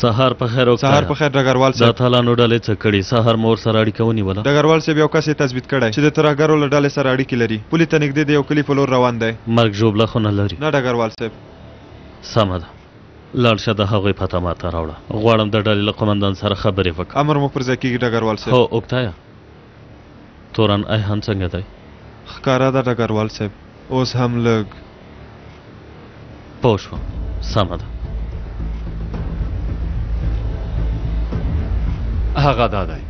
سهار په خیر او سهار په خیر ډګروال صاحب د اتلانو ډلې څه کړي سهار مور سره اړیکه ونیوله ډګروال صاحب یو کس یې تثبیت کړی چې د ترهګرو له ډلې سره اړیکې لري پولې ته نږدې د یو کلي په لور روان دی مرګ ژوبله خو نه لري نه ډګروال صاحب سمه ده لاړ شه د هغوی پته ماته راوړه غواړم د ډلې له قومندان سره خبرې وکړم امر مو پر ځای کېږي ډګروال صاحب هو اوکتایا تورن ايهان څنګه دی؟ ښکاره ده ډګروال صاحب اوس هم لږ پوه شوم سمه ده هغه دا دی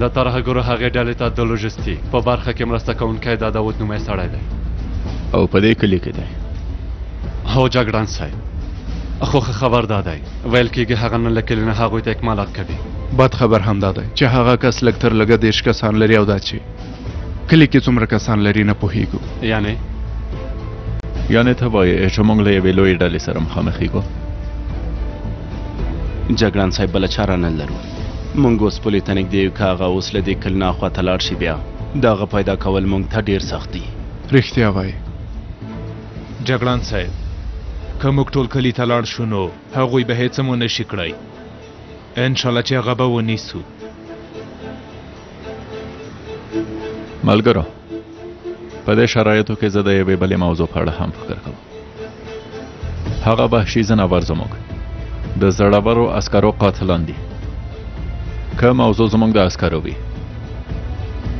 د ترهګرو هغې ډلې ته د لوژستیک په برخه کې مرسته کوونکی دا داود نومی سړی دی او په دې کلي کې دی هو جګړن صاحب خو خبر دا دی ویل کېږي هغه نه له کلي نه هغوی ته اکمالات کوي. بد خبر همدا دی چې هغه کس لږ تر لږه دېرش کسان لري او دا چې کلي کې څومره کسان لري نه پوهېږو. یعنې؟ یعنې ته وایې چې موږ له یوې لویې ډلې سره مخامخېږو. جګړن صاحب بله چاره نه لرو. موږ اوس پولې ته نږدې یو که هغه اوس له دې کلي نه اخوا ته لاړ شي بیا د هغه پیدا کول موږ ته ډېر سخت دي. رښتیا وایې. جګړن صاحب که موږ ټول کلی ته لاړ شو نو هغوی به هیڅ مو نشي کړای ان شاء الله چې هغه به ونیسو ملګرو په دې شرایطو کې زه د یوې بلې موضوع په اړه هم فکر کوم هغه وحشي ځناور زموږ د زړورو عسکرو قاتلان دي که موضوع زمونږ د عسکرو وي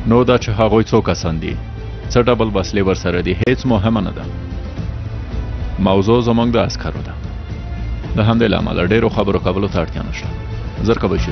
نو دا چې هغوی څو کسان دي څه ډبل وسلې ورسره دي هیڅ مهمه نه ده موضوع زمونږ د عسکرو ده د همدې له امله ډېرو خبرو کولو ته اړتیا نشته زر که به شي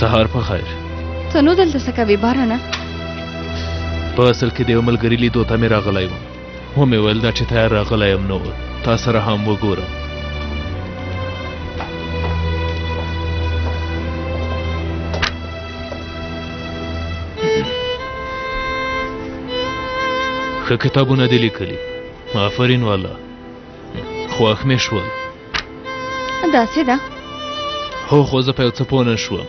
سهار په خیر ته نو دلته څه کوې بارانه په اصل کې د یو ملګري لیدو ته مې راغلی وم ومې ویل دا چې تیار راغلی یم نو تا سره هم وګورم ښه کتابونه دې لیکلي آفرین والا خوښ مې شول داسې ده هو خو زه په یو څه پوه نه شوم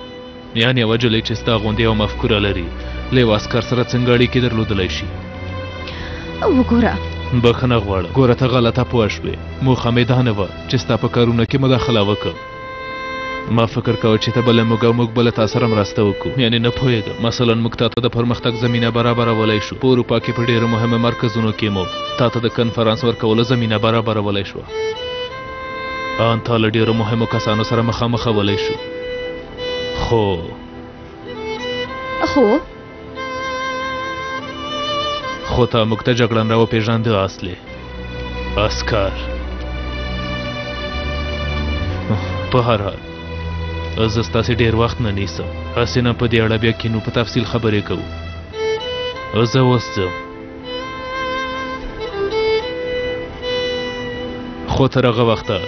یعنې یوه جلۍ چې ستا غوندې یو مفکوره لري له یو عسکر سره څنګه اړیکې درلودلی شي وګوره بخښنه غواړم ګوره ته غلطه پوه شوې موخه مې دا نه وه چې ستا په کارونه کې مداخله وکړم ما فکر کاوه چې ته به له موږ او موږ به له تا سره مرسته وکړو یعنې نه پوهېږم مثلا موږ تا ته د پرمختګ زمینه برابرولی شو په اروپا کې په ډېرو مهمو مرکزونو کې مو تا ته د کنفرانس ورکولو زمینه برابرولی شو ان تا له ډیرو مهمو کسانو سره مخامخ ولای شو خو خو خو تا موږ ته جګړن را وپېژاند اصلې اسکر په هر حال زه ستاسې ډېر وخت نه نیسم هسې نه په دې اړه بیا کینو په تفصیل خبرې کوو زه اوس ځم خو تر هغه وخته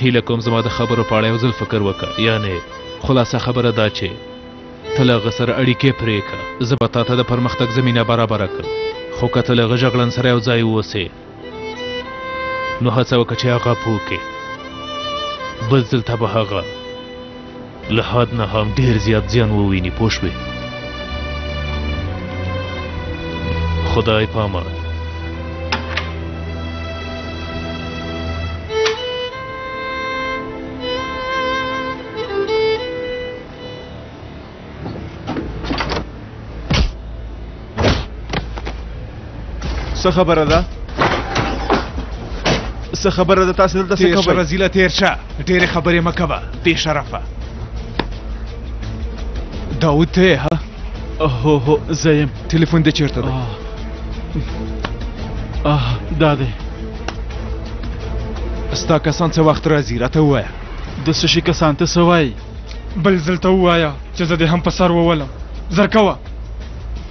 هیله کوم زما د خبرو په اړه یو ځل فکر وکړه یعنې خلاصه خبره دا چې ته له هغه سره اړیکې پرې کړه زه به تا ته د پرمختګ زمینه برابره کړم خو که ته له هغه جګړن سره یو ځای اوسې نو هڅه وکړه چې هغه پوه کې بل ځل ته به هغه له حد نه هم ډېر زیات زیان وویني پوه شوې خدای پامان څه خبره ده څه خبره ده تاسو دلته څه خبره زیله تیر شه ډېرې خبرې مه کوه بې شرفه داود ته یې ها هو هو زه یم ټلیفون دې چېرته دی دا دی ستا کسان څه وخت راځي راته ووایه د څه شي کسان ته څه وایي بل ځل ته ووایه چې زه دې هم په سر وولم زر کوه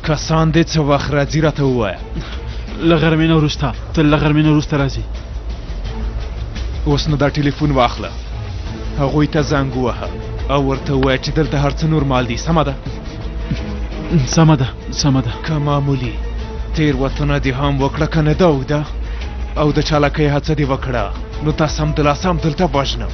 کسان دې څه وخت راځي راته ووایه له غرمې نه وروسته تل له غرمې نه وروسته راځي اوس نو دا ټلیفون واخله هغوی ته زنګ ووهه او ورته ووایه چې دلته هر څه نورمال دي سمه ده سمه ده سمه ده که معمولي تېروتنه دې هم وکړه که نه ده اوږده او د چالاکۍ هڅه دې وکړه نو تا سمدلاسه همدلته وژنم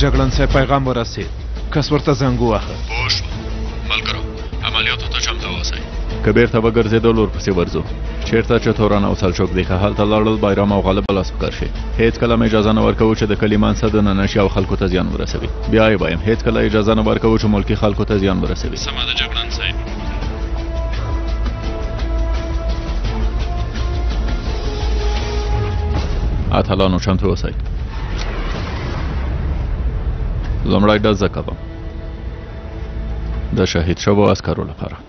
جګړن صاحب پیغام ورسید کس ورته زنګ ووهه پوه شو ملګرو عملیاتو ته چمتو اوسئ که بیرته وګرځېدل ورپسې ورځو چیرته چې تورن او سلچوک دی هلته لاړل بایرام او غالب لاس په کار شي هیڅ کله مې اجازه نه ورکوو چې د کلي منځ ته دننه شي او خلکو ته زیان ورسوي بیا یې وایم هیڅ کله اجازه نه ورکوو چې ملکي خلکو ته زیان ورسوي سمه ده جګړن صاحب اتلانو چمتو اوسئ لومړی ډز زه کوم د شهید شوو عسکرو لپاره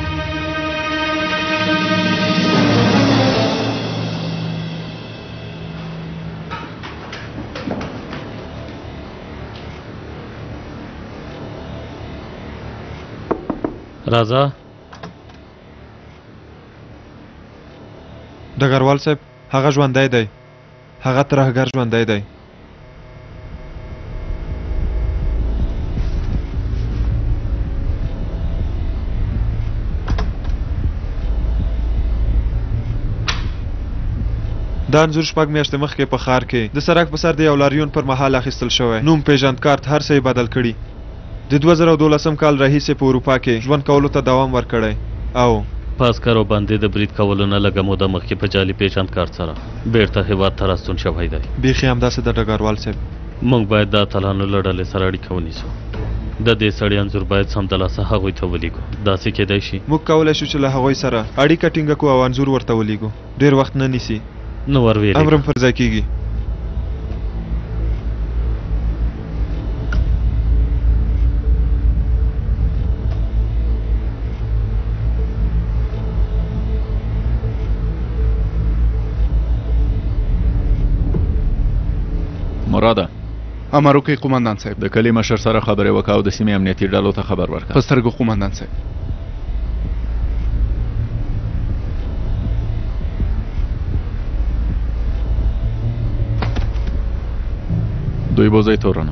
راځه ډګروال صاحب هغه ژوندی دی هغه ترهګر ژوندی دی دا انځور شپږ میاشتې مخکې په ښار کې د سرک په سر د یو لاریون پر مهال اخیستل شوی نوم پیژندکارت هر څه یې بدل کړي د دوه زره او دولسم کال راهیسې په اروپا کې ژوند کولو ته دوام ورکړی او په عسکرو باندې د برید کولو نه لږه موده مخکې په جعلي پېژند کارت سره بېرته هېواد ته راستون شوی دی. بېخي همداسې ده ډګروال صیب. موږ باید د اتلانو له ډلې سره اړیکه ونیسو. د دې سړي انځور باید سمدلاسه هغوی ته ولېږو. داسې کېدای شي؟ موږ کولای شو چې له هغوی سره اړیکه ټینګه کړو او انځور ورته ولېږو. ډیر وخت نه نیسي نو ور ویلې امر پر ځای کیږي مراده امر وکړئ قوماندان صاحب. د کلي مشر سره خبرې وکړه او د سیمې امنیتي ډلو ته خبر ورکړه. په سترګو قوماندان صاحب. دوی بوځئ تورنو.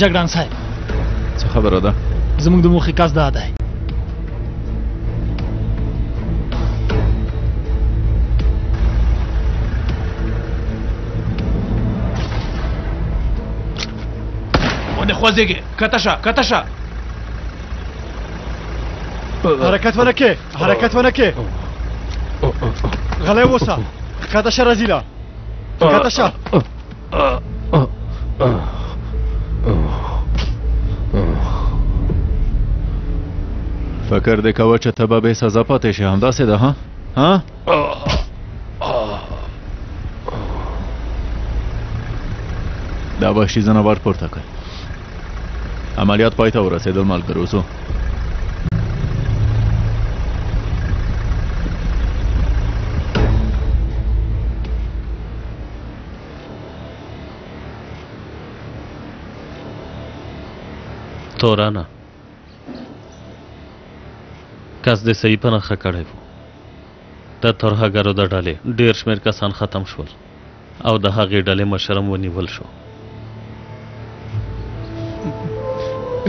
جګړان صاحب څه خبره ده زموږ د موخې کس دا دی ونه خوځېږي کته شه کته شه حرکت ونه کې حرکت ونه کې غلی اوسه ښکته شه رزیله ښکته شه فکر دې کوه چې ته به بې سزا پاتې شې همداسې ده ها ها دا وحشي ځناور پورته کړ عملیات پای ته ورسېدل ملګرو زو تورانه کس د صحیح په نخښه کړی وو د ترهګرو د ډلې ډیر شمیر کسان ختم شول او د هغې ډلې مشرم ونیول شو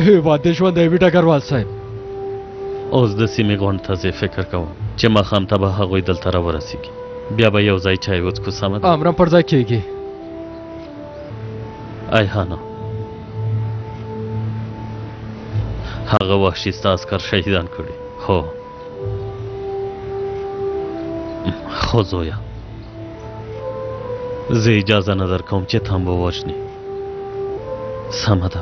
هیواد دې ژوندی وي ډګروال صاحب اوس د سیمې غونډ ته زه فکر کوم چې ماښام ته به هغوی دلته راورسیږي بیا به یو ځای چای وڅکو سمه ده امرم پر ځای کیږي ایهانه هغه وحشي ستا عسکر شهیدان کړي هو خو زویا زه اجازه نه درکوم چې تم ووژني سمه ده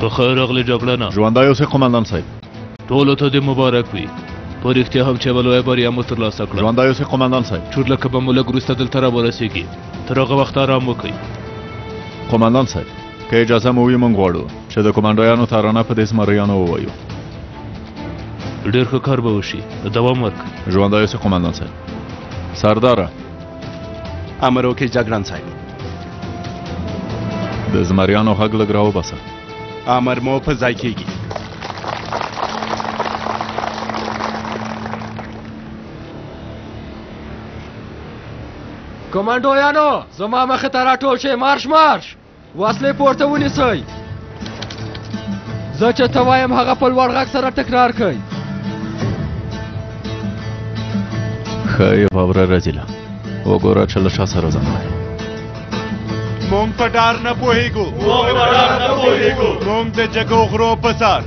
په خیر اغلی جګړه نه ژوندای اوسې قومندان صاحب ټولو ته دې مبارک وي په رښتیا هم چې یوه لویه بریا مو ترلاسه کړه ژوندی اوسې قومندان صاحب چورلکه به مو لږ وروسته دلته راورسېږي تر هغه وخته ارام وکړئ قومندان صاحب که اجازه مو وي مونږ غواړو چې د کومانډویانو ترانه په دې زمریانو ووایو ډېر ښه کار به وشي دوام ورکړه ژوندی اوسې قومندان صاحب سرداره امر وکړي جګړن صاحب د زمریانو غږ لږ راوباسه امر مو په ځای کېږي کومانډویانو زما مخې ته راټول شئ مارش مارش وسلې پورته ونیسئ زه چې ته وایم هغه په لوړ غږ سره تکرار کړئ ښه یې واوره رزیله وګوره چې له شا سره ځان مونږ په ډار نه پوهېږو مونږ د جګو غرو په سر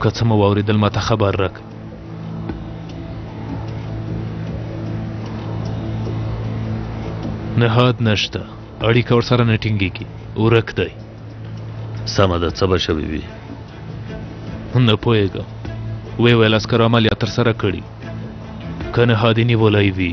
که څه مو واورېدل ماته خبر رک نهاد نشته اړیکه ورسره نه ټینګېږي ورک دی سمه ده څه به شوي وي نه پوهېږم ویې ویل عسکرو عملیات ترسره کړي که نهادي نیولی وي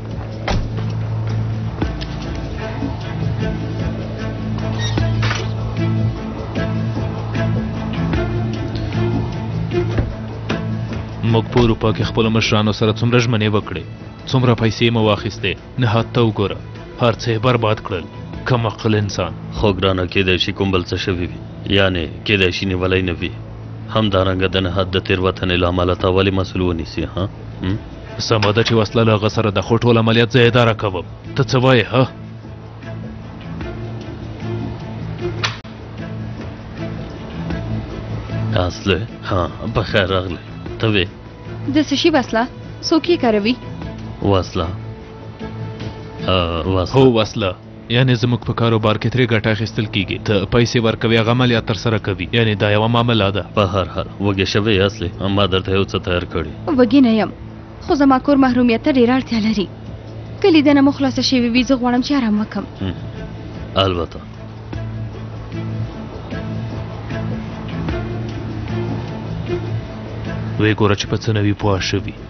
موږ په اروپا کې خپل مشرانو سره څومره ژمنې وکړې څومره پیسې مو واخیستې نهاد ته وګوره هر څه برباد کړل کم عقل انسان خو ګرانه کېدای شي کوم بل څه شوي وي یعنې کېدای شي نیولی نه وي همدارنګه د نهاد د تېروتنې له امله تا ولې مسؤل ونیسي ها سمه ده چې وسله له هغه سره د خو ټول عملیات زه اداره کوم ته څه وایې ها اصله ها په خیر راغلی ته وې د څه شي وسله څوک یې کاروي وسله وسله هو وسله یعنې زموږ په کاروبار کې ترې ګټه اخیستل کېږي، ته پیسې ورکوې، هغه عملیات ترسره کوي، یعنې دا یوه معامله ده. په هر حال، وږې شوې اصلې، ما درته یو څه تیار کړي. وږې نه یم، خو زما کور محرومیت ته ډېره اړتیا لري. که لیدنه مو خلاصه شوې وي، زه غواړم چې آرام وکم. البته. ویې ګوره چې په څه نه وي پوه شوي.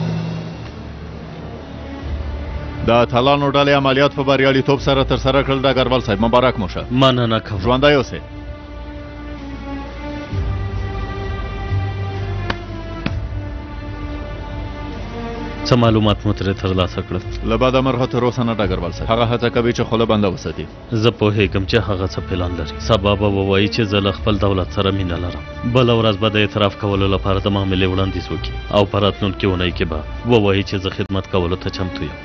د اتلانو ډلې عملیات په بریالیتوب سره تر سره کړل ډګروال صاحب مبارک مو شه مننه کوم ژوندی اوسئ څه معلومات مو ترې ترلاسه کړل له بده مرغه تر اوسه نه ډګروال صاحب هغه هڅه کوي چې خوله بنده وساتي زه پوهېږم چې هغه څه پلان لري. سبا به ووایي چې زه له خپل دولت سره مینه لرم. بله ورځ به د اعتراف کولو لپاره د معاملې وړاندیز وکړي او په راتلونکې اونۍ کې به ووایي چې زه خدمت کولو ته چمتو یم.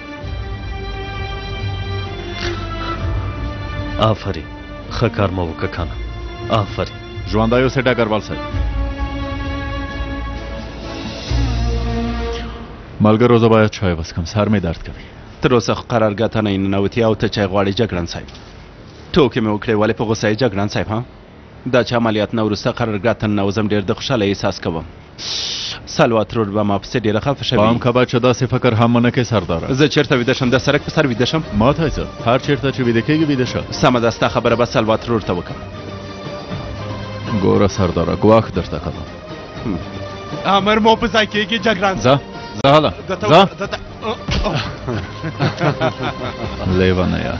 آفرین ښه کار مو وکړ کنه آفرین ژوندی اوسې ډګروال صاحب ملګرو زه باید چای وڅښم سر مې درد کوي تر اوسه خو قرارګاه ته نه یې ننوتي او ته چای غواړې جګړن صاحب ټوکې مې وکړې ولې په غوسه یې جګړن صاحب ها دا چې عملیات نه وروسته قرارګاه ته ننوځم ډېر د خوشحاله احساس کوم سلوا ترور به ما پسې ډېره خفه شوي پام کوه چې داسې فکر هم ونه کې سرداره زه چېرته ویده شم د سرک په سر ویده شم ما ته څه هر چېرته چې ویده کېږي ویده شه سمه ده ستا خبره به سلوا ترور ته وکړم ګوره سرداره ګواښ درته کوم امر مو په ځای کېږي جګړن ځه ځه هله ځه لیوانه یا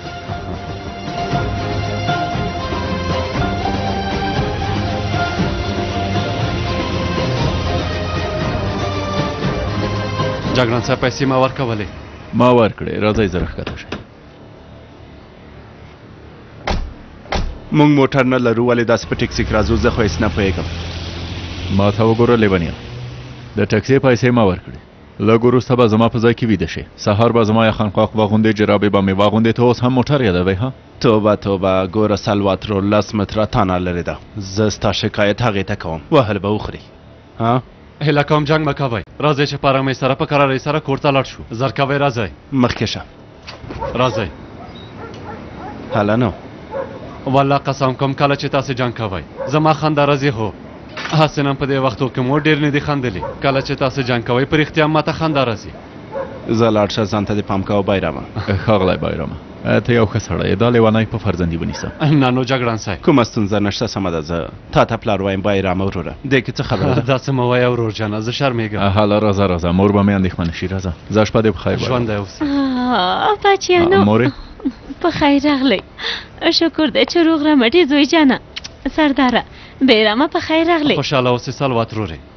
جګړن صاحب پیسې ما ورکولې ما ورکړې راځئ زه راښکته شم مونږ موټر نه لرو ولې داسې په ټیکسي کې راځو زه خو هېڅ نه پوهېږم ما ته وګوره لیونیه د ټکسي پیسې ما ورکړې لږ وروسته به زما په ځای کې ویده شې سهار به زما یخن قاق واغوندې جرابې به مې واغوندې ته اوس هم موټر یادوې ها توبه توبه ګوره سلوا ترور لس متره تانا لرې ده زه ستا شکایت هغې ته کوم وهل به وخوري ها هله کوم جنګ مه کوئ راځئ چې په ارامۍ سره په کرارۍ سره کور ته لاړ شو زر کوئ راځئ مخکې شه راځئ هله نو والله قسم کوم کله چې تاسو جنګ کوئ زما خنده راځي هو هسې نن په دې وختو کې مو ډېر نه دي خندلي کله چې تاسو جنګ کوئ په رښتیا ماته خنده راځي زه لاړ شه ځان ته دې پام کوه بایرامه ښاغلی بایرامه ته یو ښه سړی دا لیونی په فرزندي ونیسه نه نو جګړن صاحب کومه ستونزه نشته سمه ده زه تا ته پلار وایم بای رامه وروره دې کې څه خبره ده دا څه مه وایه ورور جانه زه شرمېږم حالا راځه راځه مور به مې اندېښمنه شي راځه ځه شپه دې په خیر ژوندی اوسې بچیانو مورې په خیر راغلی شکر دی چې روغ رمټې زوی جانه سرداره بیرامه په خیر راغلی خوشاله اوسې سلوات رورې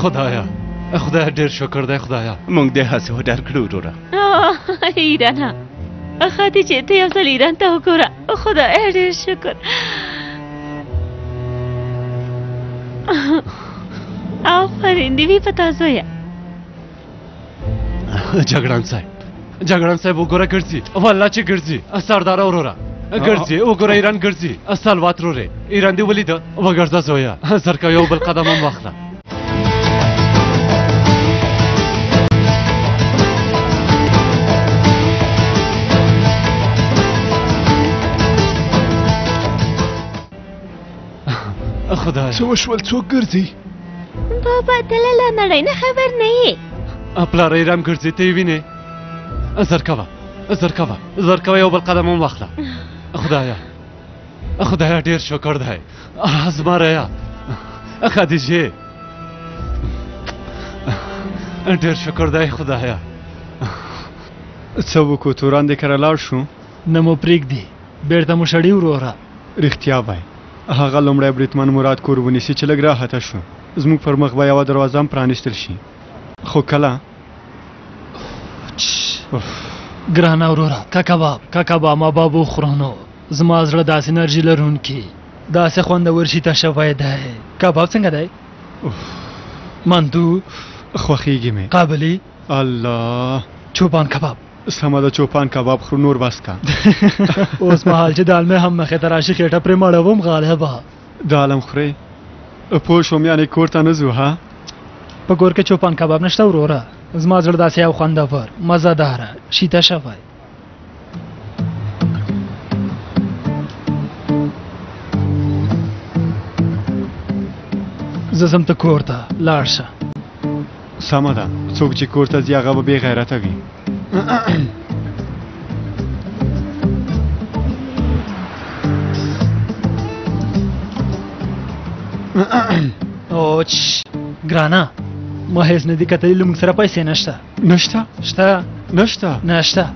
خدایا خدای ډیر شکر دی خدایا مونږ دې هڅه ودر کړو وروره ایرانه اخا دې چې ته یو ځل ایران ته وګوره خدای ډیر شکر آفرین دی وی پتا زویا جګړن صاحب جګړن صاحب وګوره ګرځي والله چې ګرځي سردار وروره ګرځي وګوره ایران ګرځي سلوات وروره ایران دی ولید وګرځه زویا زرکه یو بل قدم هم واخله خدای څه وشول څوک ګرځي بابا ته له لا نړۍ نه خبر نه یې پلار یې رام ګرځي ته یې وینې زر کوه زر کوه زر کوه یو بل قدم هم واخله خدایا خدایا ډېر شکر دی زما ریا خدیجې ډېر شکر دی خدایا څه وکړو توران دې کره لاړ شو نه مو پرېږدي بیرته مو شړي وروره. رښتیا وایې هغه لومړی بریدمن مراد کور ونیسي چې لږ راحته شو زموږ پر مخ به یوه دروازه هم پرانیستل شي خو کله ګرانه وروره که کباب که کباب ما باب وخورو نو زما زړه داسې انرژي لرونکي داسې خوندور شي ته شوی دی کباب څنګه دی مندو خوښیږي مې قابلی الله چوپان کباب سمه ده چوپان کباب خورو نور بس کا اوس مهال چې دالمه هم مخې ته راشي خېټه پرې مړوم غالبه د عالم خورې پوه شوم یعنې کور ته نه ځو ها په کور کې چوپان کباب نشته وروره زما زړه داسې یو خوندور مزهداره شیته شوی زه زم ته کور ته لاړ شه سمه ده څوک چې کور ته ځي هغه به بې غیرته وي اوچ ګرانه ما هیڅ نه دي کتلي لمونږ سره پیسې نشته نشته شته نشته نشته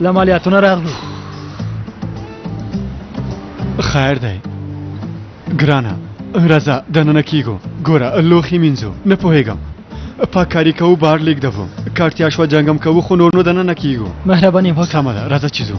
له مالیاتونه راغلو خیر دی ګرانه راځه دننه کیږو ګوره لوښي مینځو نه پوهېږم پاککاري کوو بار لېږدوو که اړتیا شوه جنګم کوو خو نور نو دننه کیږو مهرباني وکړه سمه ده راځه چې ځو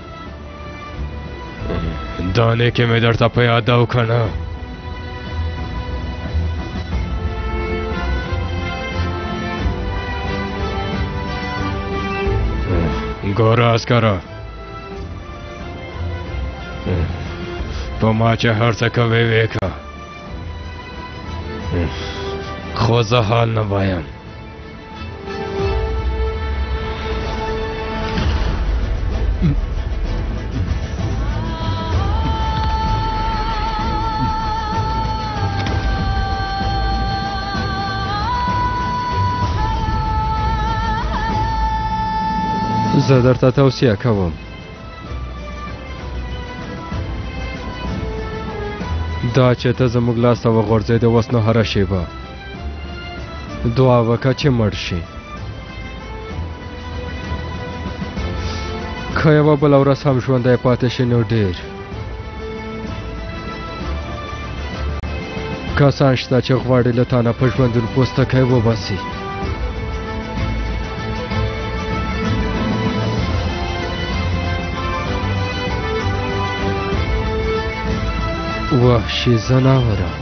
دانه کې مې درته په یاد او کنه ګوره اسکره په ما چې هر څه کوې وېکه خو زه حال نه وایم زه درته توصیه کوم دا چې ته زموږ لاس ته وغورځېدې اوس نو هره شېبه دعا وکړه چې مړ شي که یوه بله ورځ هم ژوندی پاتې شي نو ډېر کسان شته چې غواړي له تانه په ژوندون پوستکی وباسي وحشي زناوره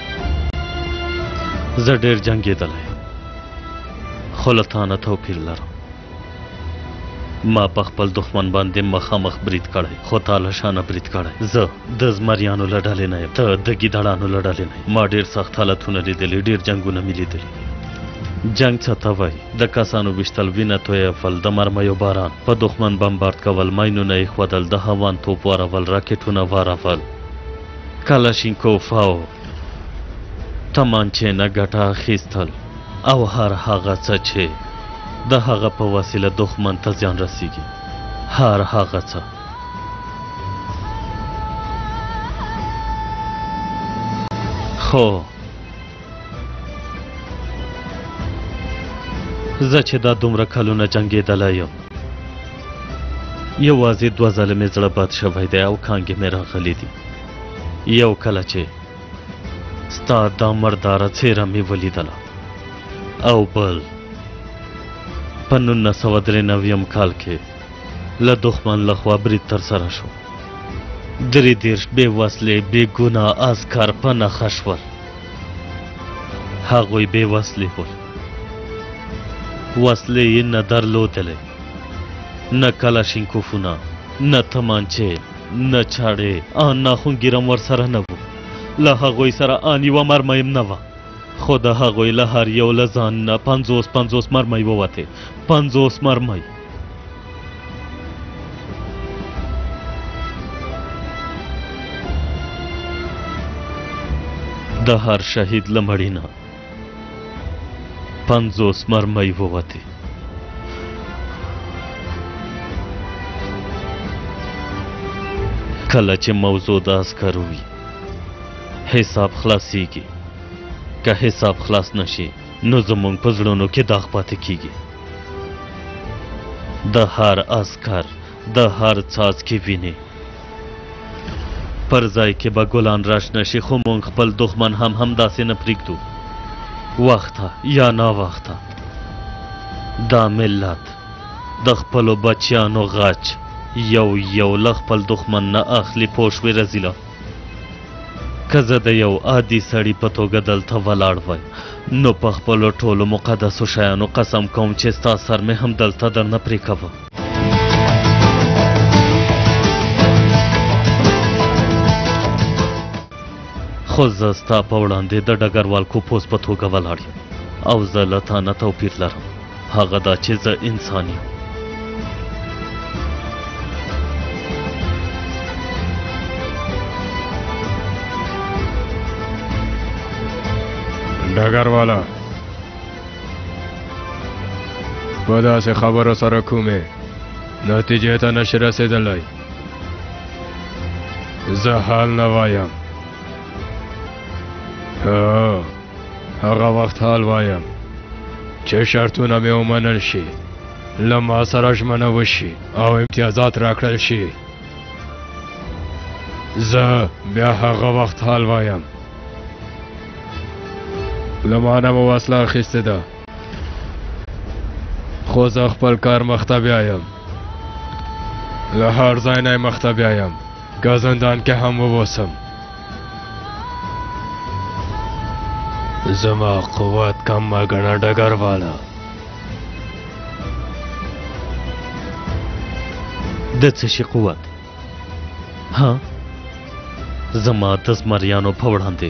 زه ډیر جنگیدلی یم خو له تا نه توپیر لرم ما په خپل دښمن باندې مخامخ برید کړی خو تا له شانه برید کړی زه د زمریانو له ډلې نه یم ته د ګیدړانو له ډلې نه ما ډیر سخت حالتونه لیدلي ډیر جنګونه مې لیدلي جنگ څه ته وایي د کسانو ویشتل وینه تویول د مرمیو باران په دښمن بمبارد کول ماینونه ایښودل د هوان توپ وارول راکټونه وارول کلاشینکوف او تمانچې نه ګټه اخیستل او هر هغه څه چې د هغه په وسیله دښمن ته زیان رسیږي هر هغه څه خو زه چې دا دومره کلونه جنګېدلی یم یوازې دوه ځله مې زړه بد شوی دی او کانګې مې راغلي دي یو کله چې ستا دا مرداره څېره مې ولیدله او بل په نولس سوه درې نویم کال کې له دښمن لخوا برید ترسره شو درې دېرش بې وسلې بې ګناه عسکر په نښه شول هغوی بې وسلې ول وسلې یې نه درلودلې نه کلاشینکوفونه نه تمانچې نه چاړې ان ناخون ګیرم ورسره نه وو له هغوی سره ان یوه مرمۍ هم نه وه خو د هغوی له هر یو له ځان نه پنځوس پنځوس مرمۍ ووتې پنځوس مرمۍ د هر شهید له مړي نه پنځوس مرمۍ ووتې کله چې موضوع د عسکرو وي حساب خلاصیږي که حساب خلاص نشي نو زمونږ په زړونو کې داغ پاتې کیږي د هر عسکر د هر څاڅکي وینې پر ځای کې به ګلان راشنه شي خو مونږ خپل دښمن هم همداسې نه پرېږدو وخته یا ناوخته دا ملت د خپلو بچیانو غچ یو یو له خپل دښمن نه اخلي پوه شوې رزیله که زه د یو عادي سړي په توګه دلته ولاړ وای نو په خپلو ټولو مقدسو شیانو قسم کوم چې ستا سر مې هم دلته درنه پرې کوه خو زه ستا په وړاندې د ډګروال کوپوس په توګه ولاړ یم او زه له تا نه توپیر لرم هغه دا چې زه انسان یم ډګروالا په داسې خبرو سره کومې نتیجې ته نشي رسېدلی زه حال نه وایم هغه وخت حال وایم چې شرطونه مې ومنل شي له ما سره ژمنه وشي او امتیازات راکړل شي زه بیا هغه وخت حال وایم له ما نه مو وسله اخیستې ده خو زه خپل کار مخته بیایم له هر ځای نه مخته بیایم که زندان کې هم ووسم زما قوت کم مګنه ډګر والا د څه شي قوت ها زما د زمریانو په وړاندې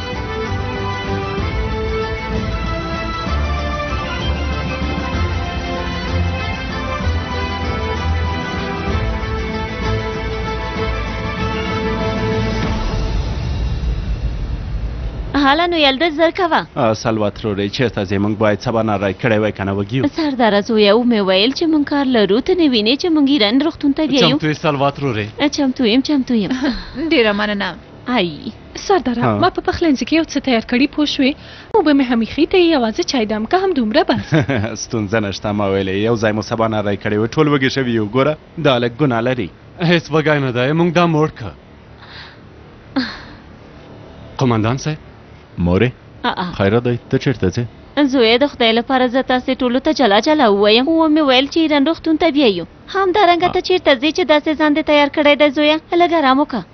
حالا نو یلده زر کوه سلوات رورې چېرته ځې موږ باید سبا نه رای کړی وای که نه وږي سرداره زویه ومې ویل چې موږ کار لرو ته نه وینې چې موږ ایران روغتون ته بیایو چمتو یې سلوات رورې چمتو یم چمتو یم ډېره مننه ای سرداره ما په پخلنځي کې یو څه تیار کړي پوه شوې اوبه مې هم ایښي ته یې یوازې چای دم که همدومره بس ستونزه نشته ما ویلې یو ځای مو سبا نری کړی و ټول وږي شوي یو ګوره دا هلک ګناه لري هېڅ وږی نه دی موږ دا موړ که قومندان صاحب مورې خیره دی ته چېرته ځې زویه د خدای لپاره زه تاسې ټولو ته جلا جلا ووایم ومې ویل چې ایران روغتون ته بیایو همدارنګه ته چېرته ځې چې داسې ځان دې تیار کړی دی زویه لږ ارام وکړه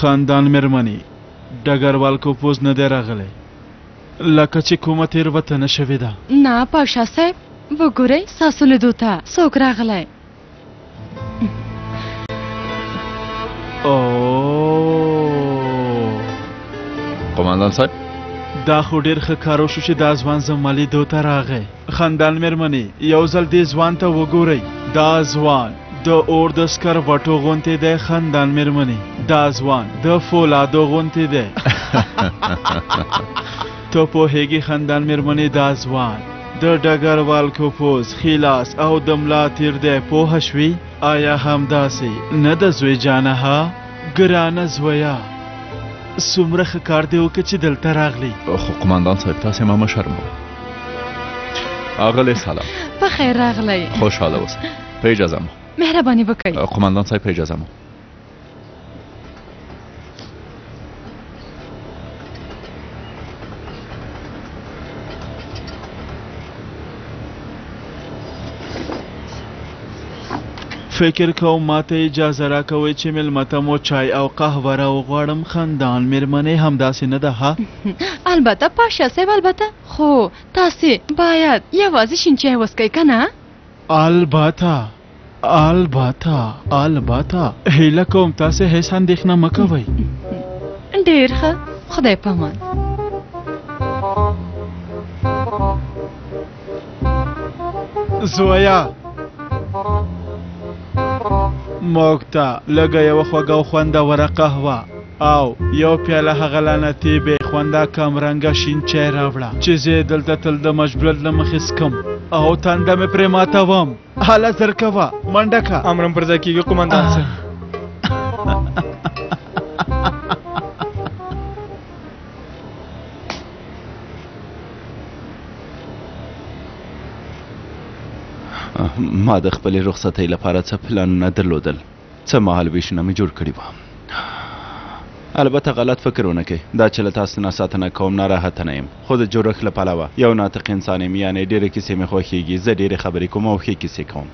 خاندان مېرمنې ډګروال کوپوز نه دی راغلی لکه چې کومه تېروتنه شوې ده نه پاشا صاحب وګورئ ستاسو لیدو ته څوک راغلی قوماندان صاحب دا خو ډېر ښه کار وشو چې دا ځوان زما لیدو ته راغی خندان مېرمنې یو ځل دې ځوان ته وګورئ دا ځوان د اور د سکر وټو غونتې دی خندان مېرمنې دا ځوان د فولادو غونتې دی ته پوهېږي خندان مېرمنې دا ځوان د ډګروال کوپوز خلاص او د ملا تیر دی پوه شوي آیا همداسې نه د زوی جانه ګرانه زویه څومره ښه کار دی وکړه چې دلته راغلی خو قماندان صاحب تاسې ما مه شرموئ اغلی سلام په خیر راغلی خوشاله اوسه په اجازه مو مهرباني وکړئ قومندان صاحب په اجازه مو فکر کوم ماته اجازه راکوي چې ملمته مو چای او قهوه راوغواړم خندان مېرمنې همداسې نه ده ها البته پاشا صاحب البته خو تاسو باید یوازې شین چای وسکئ که نه البته البته البته هیله کوم تاسو هیڅ اندېښنه مه کوئ ډېر ښه خدای پامان زویا موږ ته لږه یوه خوږه او خوندوره قهوه او یو پیاله هغه لعنتي بې خونده کمرنګه شین چای راوړه چې زه دلته تل د مجبورل له مخې څکم او تنده مې پرې ماتوم هله زر کوه منډه که امرم پر ځای کېږي قومندان صاحب ما د خپلې رخصتۍ لپاره څه پلانونه درلودل څه مهال ویشونه مې جوړ کړي وه البته غلط فکر ونه کوي دا چې له تاسو نه ساتنه کوم ناراحته نه یم خو د جوړښت له پلوه یو ناطق انسان یم یعنې ډېرې کیسې مې خوښیږي زه ډېرې خبرې کوم او ښې کیسې کوم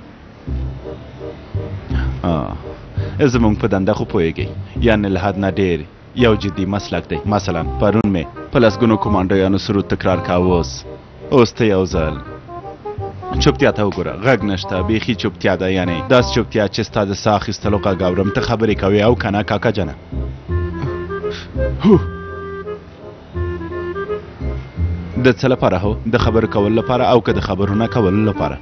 زمونږ په دنده خو پوهېږئ یعنې له حد نه ډېر یو جدي مسلک دی مثلا پرون مې په لسګونو کمانډویانو سرود تکرار کاوه اوس اوس ته یو ځل چوپتیا ته وګوره غږ نشته بیخي چوپتیا ده یعنی داسې چوپتیا چې ستا د ساه اخیستلو غږ اورم ته خبرې کوې او که نه کاکا جانه د څه لپاره هو د خبرو کولو لپاره او که د خبرو نه کولو لپاره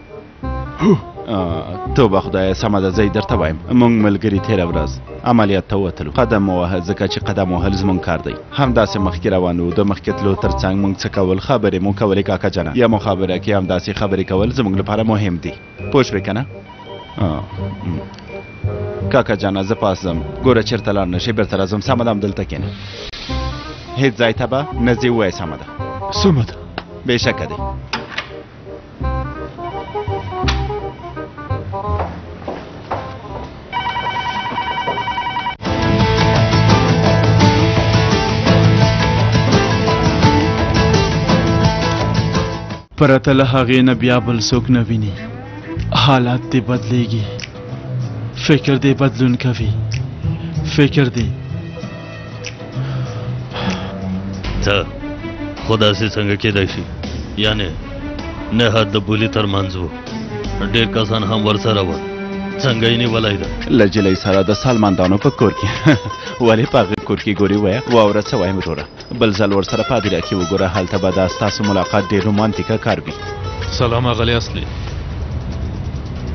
توبه خدای سمه ده زه درته وایم موږ ملګري تېره ورځ عملیات ته وتلو قدم ووهه ځکه چې قدم وهل زموږ کار دی همداسې مخکې روان وو د مخکې تلو تر څنګ موږ څه کول خبرې مو کولې کاکا جانه یا مخابره کې همداسې خبرې کول زموږ لپاره مهم دي پوه شوې که نه کاکا جانه زه پاس ځم ګوره چېرته لاړ نه شې بېرته راځم سمه ده همدلته کښېنه هېڅ ځای ته به نه ځې ووایه سمه ده سمه ده بېشکه دی پرته له هغې نه بیا بل څوک نه ویني حالات دې بدلیږي فکر دې بدلون کوي فکر دې ته خو داسې څنګه کېدای شي یعنې نهاد د بولي تر منځ و ډېر کسان هم ورسره وه څنګه یې نیولی ده له جلۍ سره د سالمندانو په کور کې ولې په هغه کور کې ګوري وایه واوره څه وایم وروره بل ځل ورسره په هدیره کې وګوره هلته به دا ستاسو ملاقات ډېر رومانتیکه کار وي سلام اغلې اصلي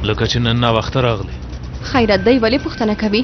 لکه چې نن ناوخته راغلې خیرت دی ولې پوښتنه کوي